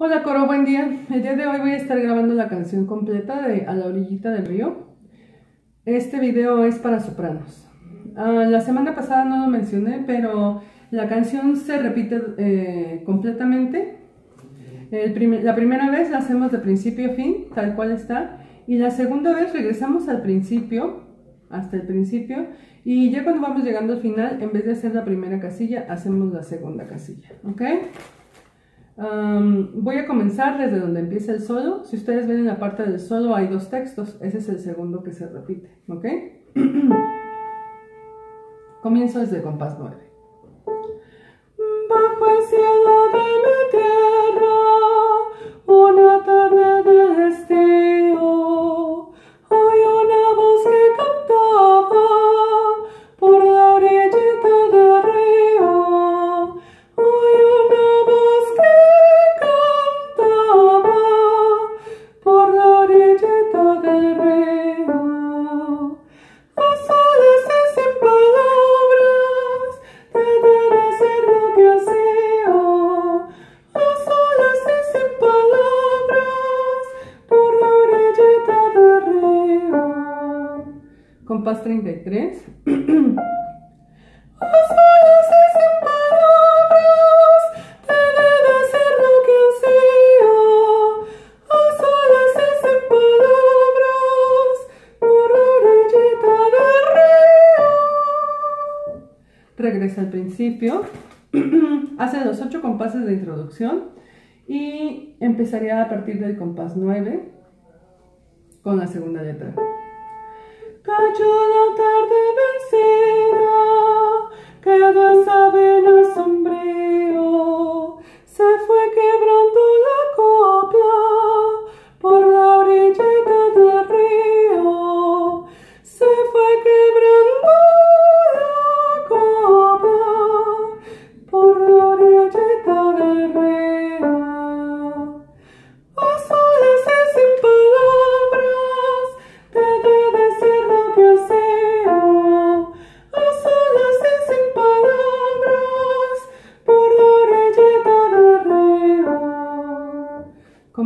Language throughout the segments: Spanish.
Hola Coro, buen día. El día de hoy voy a estar grabando la canción completa de A la orillita del río. Este video es para sopranos. Ah, la semana pasada no lo mencioné, pero la canción se repite eh, completamente. la primera vez la hacemos de principio a fin, tal cual está, y la segunda vez regresamos al principio, hasta el principio, y ya cuando vamos llegando al final, en vez de hacer la primera casilla, hacemos la segunda casilla, ¿ok? Voy a comenzar desde donde empieza el solo. Si ustedes ven en la parte del solo hay dos textos. Ese es el segundo que se repite. ¿Ok? Comienzo desde compás 9. Del río. Regresa al principio. Hace los ocho compases de introducción y empezaría a partir del compás 9 con la segunda letra. Cayó la tarde vencida,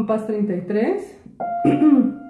orillita del río. Compás 33.